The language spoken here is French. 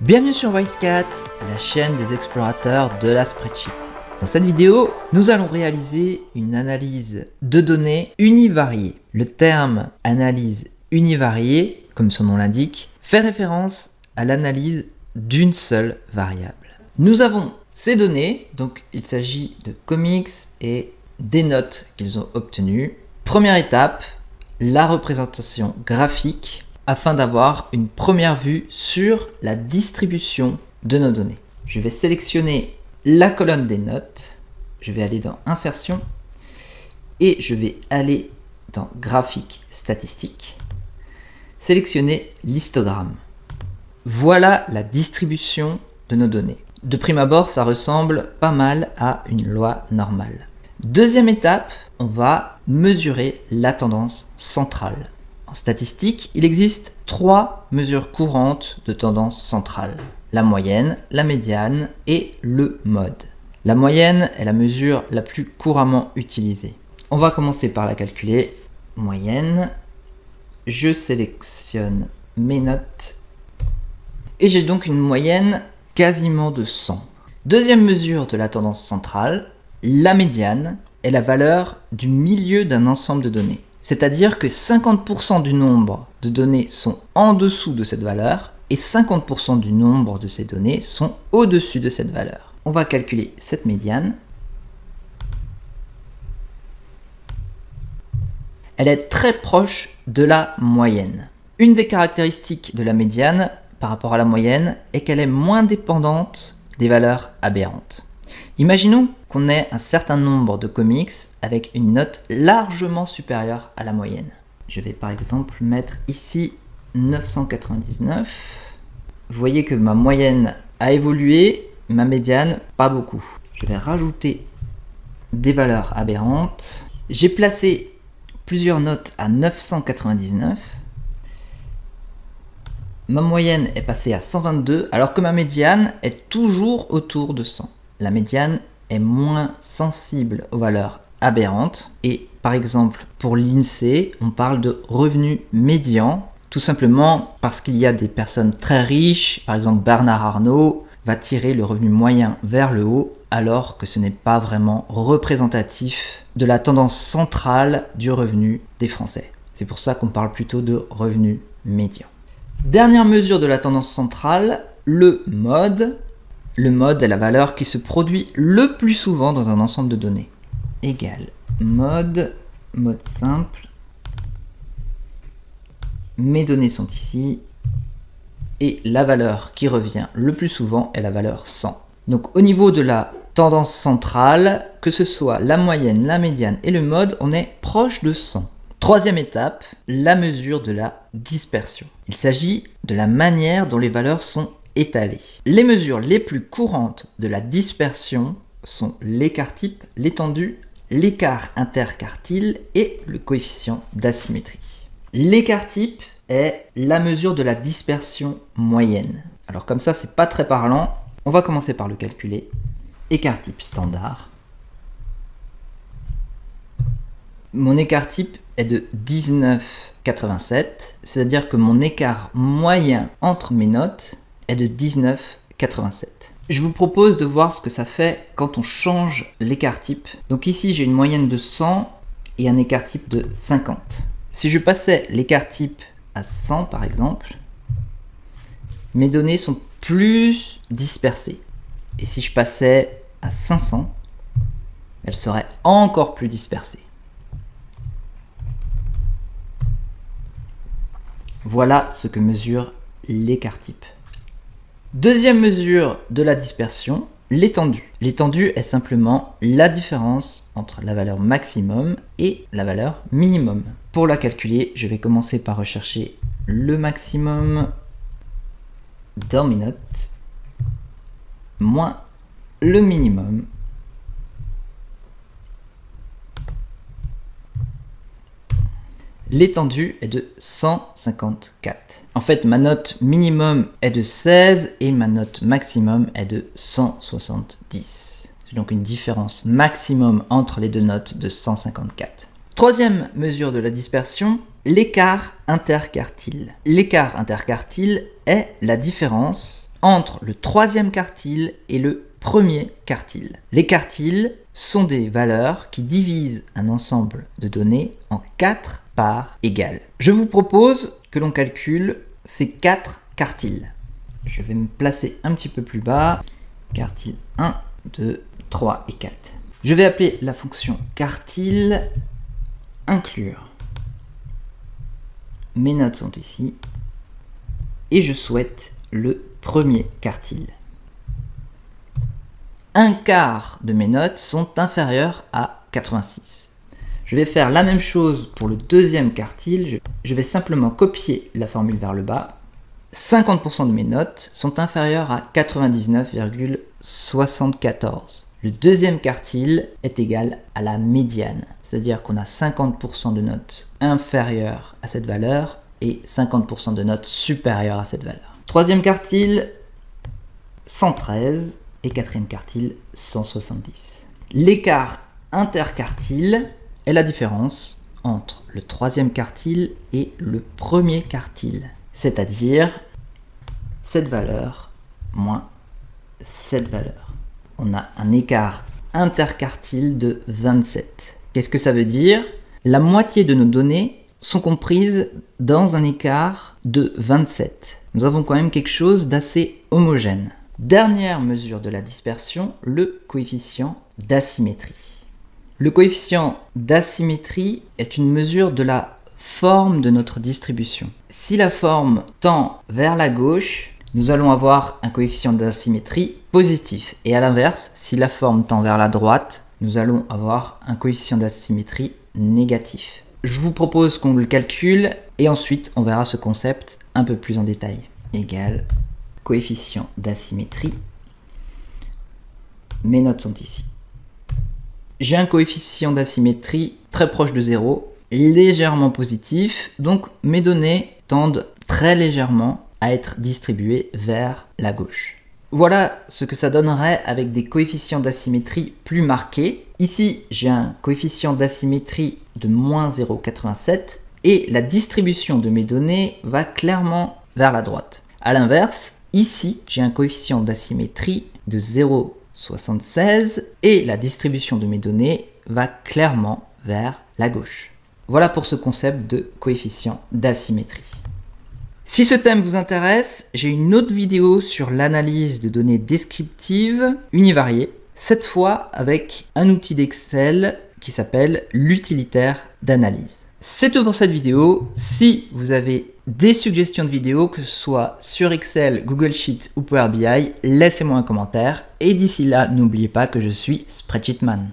Bienvenue sur VoiceCat, la chaîne des explorateurs de la spreadsheet. Dans cette vidéo, nous allons réaliser une analyse de données univariées. Le terme analyse univariée, comme son nom l'indique, fait référence à l'analyse d'une seule variable. Nous avons ces données, donc il s'agit de comics et des notes qu'ils ont obtenues. Première étape, la représentation graphique afin d'avoir une première vue sur la distribution de nos données. Je vais sélectionner la colonne des notes, je vais aller dans Insertion et je vais aller dans Graphique statistique, sélectionner l'histogramme. Voilà la distribution de nos données. De prime abord, ça ressemble pas mal à une loi normale. Deuxième étape, on va mesurer la tendance centrale. En statistique, il existe trois mesures courantes de tendance centrale. La moyenne, la médiane et le mode. La moyenne est la mesure la plus couramment utilisée. On va commencer par la calculer. Moyenne. Je sélectionne mes notes. Et j'ai donc une moyenne quasiment de 100. Deuxième mesure de la tendance centrale, la médiane est la valeur du milieu d'un ensemble de données. C'est-à-dire que 50% du nombre de données sont en dessous de cette valeur et 50% du nombre de ces données sont au-dessus de cette valeur. On va calculer cette médiane. Elle est très proche de la moyenne. Une des caractéristiques de la médiane par rapport à la moyenne est qu'elle est moins dépendante des valeurs aberrantes. Imaginons qu'on ait un certain nombre de comics avec une note largement supérieure à la moyenne. Je vais par exemple mettre ici 999. Vous voyez que ma moyenne a évolué, ma médiane pas beaucoup. Je vais rajouter des valeurs aberrantes. J'ai placé plusieurs notes à 999 ma moyenne est passée à 122 alors que ma médiane est toujours autour de 100. La médiane est moins sensible aux valeurs aberrantes et par exemple pour l'INSEE on parle de revenu médian tout simplement parce qu'il y a des personnes très riches, par exemple Bernard Arnault va tirer le revenu moyen vers le haut alors que ce n'est pas vraiment représentatif de la tendance centrale du revenu des Français. C'est pour ça qu'on parle plutôt de revenu médian. Dernière mesure de la tendance centrale, le mode. Le mode est la valeur qui se produit le plus souvent dans un ensemble de données. Égal mode, mode simple. Mes données sont ici. Et la valeur qui revient le plus souvent est la valeur 100. Donc au niveau de la tendance centrale, que ce soit la moyenne, la médiane et le mode, on est proche de 100. Troisième étape, la mesure de la dispersion. Il s'agit de la manière dont les valeurs sont Les mesures les plus courantes de la dispersion sont l'écart type, l'étendue, l'écart interquartile et le coefficient d'asymétrie. L'écart type est la mesure de la dispersion moyenne. Alors comme ça, c'est pas très parlant. On va commencer par le calculer. Écart type standard. Mon écart type est de 19,87, c'est-à-dire que mon écart moyen entre mes notes est de 19,87. Je vous propose de voir ce que ça fait quand on change l'écart type. Donc ici j'ai une moyenne de 100 et un écart type de 50. Si je passais l'écart type à 100 par exemple, mes données sont plus dispersées. Et si je passais à 500, elles seraient encore plus dispersées. Voilà ce que mesure l'écart type. Deuxième mesure de la dispersion, l'étendue. L'étendue est simplement la différence entre la valeur maximum et la valeur minimum. Pour la calculer, je vais commencer par rechercher le maximum dans moins le minimum L'étendue est de 154. En fait, ma note minimum est de 16 et ma note maximum est de 170. C'est donc une différence maximum entre les deux notes de 154. Troisième mesure de la dispersion, l'écart interquartile. L'écart interquartile est la différence entre le troisième quartile et le premier quartile. Les quartiles sont des valeurs qui divisent un ensemble de données en quatre parts égales. Je vous propose que l'on calcule ces quatre quartiles. Je vais me placer un petit peu plus bas. Quartile 1, 2, 3 et 4. Je vais appeler la fonction quartile inclure. Mes notes sont ici. Et je souhaite le premier quartile. Un quart de mes notes sont inférieures à 86. Je vais faire la même chose pour le deuxième quartile. Je vais simplement copier la formule vers le bas 50% de mes notes sont inférieures à 99,74. Le deuxième quartile est égal à la médiane, c'est-à-dire qu'on a 50% de notes inférieures à cette valeur et 50% de notes supérieures à cette valeur. Troisième quartile, 113 et quatrième quartile, 170. L'écart interquartile est la différence entre le troisième quartile et le premier quartile c'est-à-dire cette valeur moins cette valeur. On a un écart interquartile de 27. Qu'est-ce que ça veut dire? La moitié de nos données sont comprises dans un écart de 27. Nous avons quand même quelque chose d'assez homogène. Dernière mesure de la dispersion, le coefficient d'asymétrie. Le coefficient d'asymétrie est une mesure de la forme de notre distribution. Si la forme tend vers la gauche, nous allons avoir un coefficient d'asymétrie positif. Et à l'inverse, si la forme tend vers la droite, nous allons avoir un coefficient d'asymétrie négatif. Je vous propose qu'on le calcule et ensuite on verra ce concept un peu plus en détail. Égal coefficient d'asymétrie. Mes notes sont ici. J'ai un coefficient d'asymétrie très proche de 0 légèrement positif, donc mes données tendent très légèrement à être distribuées vers la gauche. Voilà ce que ça donnerait avec des coefficients d'asymétrie plus marqués. Ici, j'ai un coefficient d'asymétrie de moins 0,87 et la distribution de mes données va clairement vers la droite. A l'inverse, ici, j'ai un coefficient d'asymétrie de 0,76 et la distribution de mes données va clairement vers la gauche. Voilà pour ce concept de coefficient d'asymétrie. Si ce thème vous intéresse, j'ai une autre vidéo sur l'analyse de données descriptives univariées, cette fois avec un outil d'Excel qui s'appelle l'utilitaire d'analyse. C'est tout pour cette vidéo. Si vous avez des suggestions de vidéos, que ce soit sur Excel, Google Sheet ou Power BI, laissez-moi un commentaire. Et d'ici là, n'oubliez pas que je suis Spreadsheetman.